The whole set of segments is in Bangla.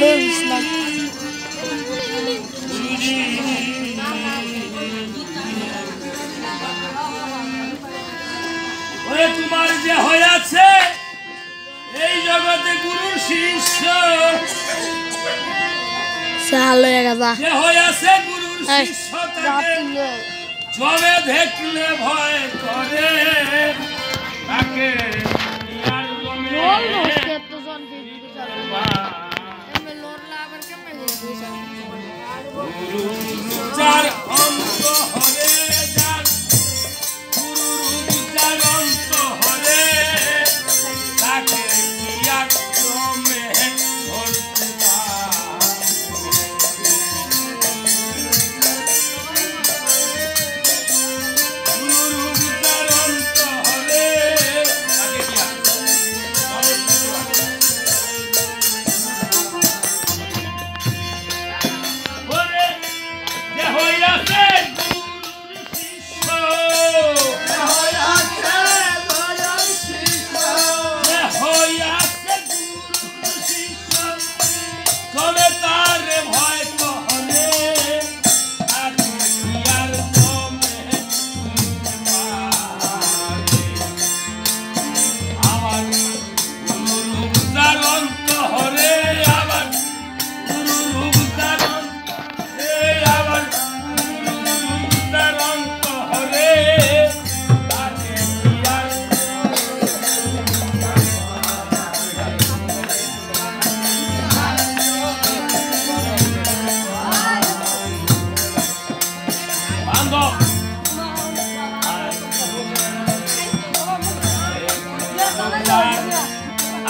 Lives like ওরে তোমার যে হয়েছে এই জগতে গুরুর শিষ্য। Salo ya gaba. যে হয়েছে গুরুর শিষ্য তাকে জবে দেখলে ভয় করে। তাকে Daddy.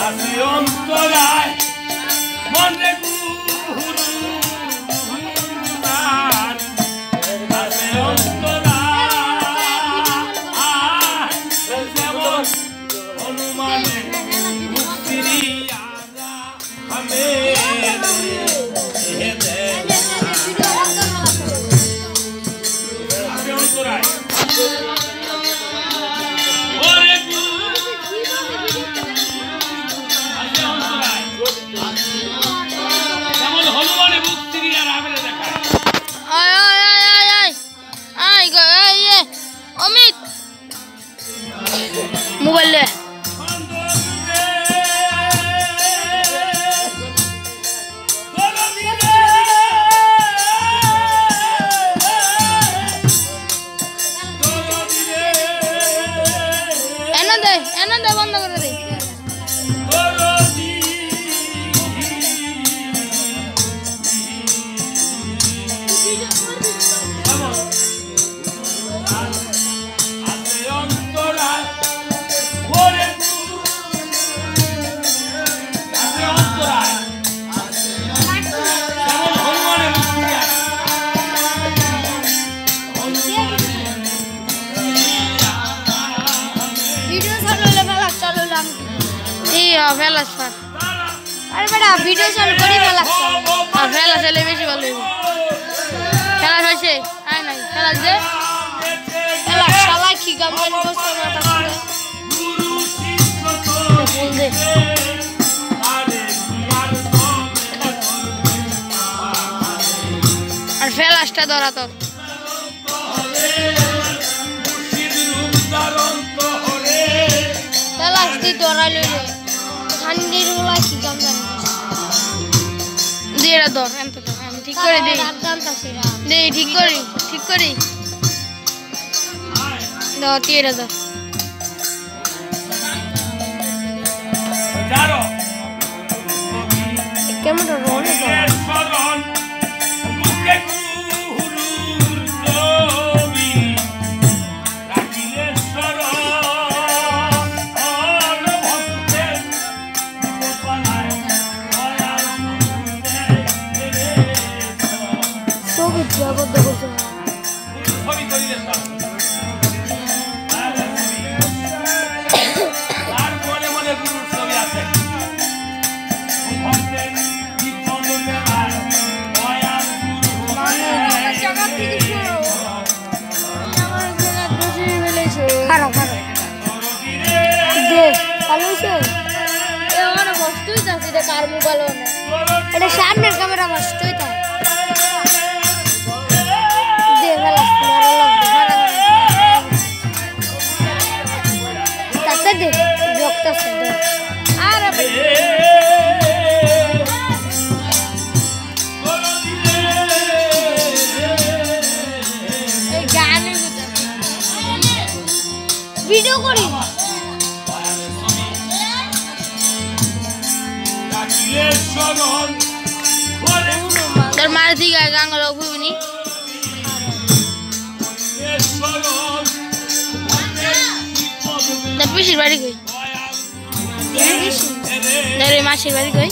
pasión toda. এনে দে এনে দে বন্ধ করে দে ভিডিও চালু হলাম ইয়া ফেলাস ফার আরে বেটা ভিডিও চালু করি ফেলাস আর ফেলাস হলে বেশি ভালো হইব। ফেলাস হয়েছে? আয় নাই? ফেলাস দে ফেলাস শালা কি গান গান করছে মাথা আর ফেলাসটা ধরা তোর ফেলাস দি ধরা লইলে কি দিয়ে ধর এমন আমি ঠিক করে দিই। ঠিক করি ঠিক করি। দাও ধর। কেমনটা রোলে হয়েছে এ আমার কষ্ট থাক এটা কার মোবাইল এটা সামনের ক্যামেরা বাস ভিডিও করি। তোর মার আছে গাঙ্গল ভুবনি তোর পিসির বাড়ি কই? তোর ওই মাসির বাড়ি কই?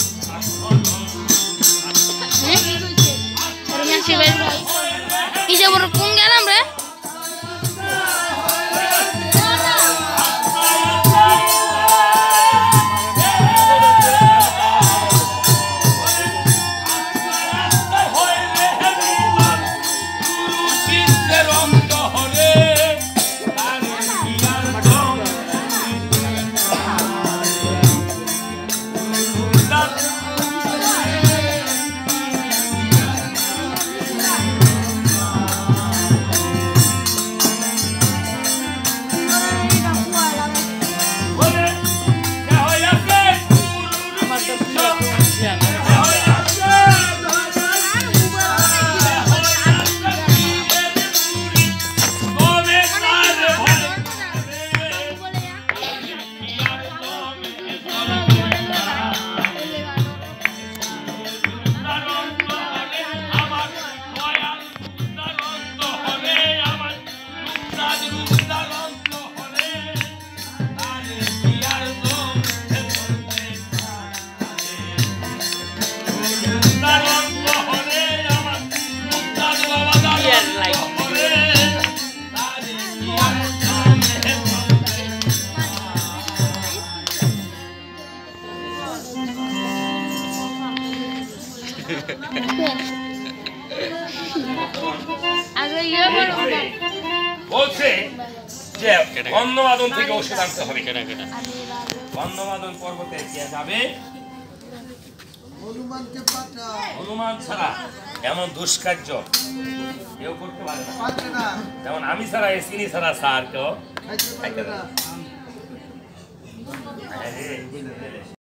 বলছে যে বন্ধমাদন থেকে ওষুধ আনতে হবে। বন্ধমাদন পর্বতে কে যাবে? হনুমান ছাড়া এমন দুষ্কার্য কেউ করতে পারে না। পারবে না। যেমন আমি ছাড়া এই চিনি ছাড়া স্যার কেউ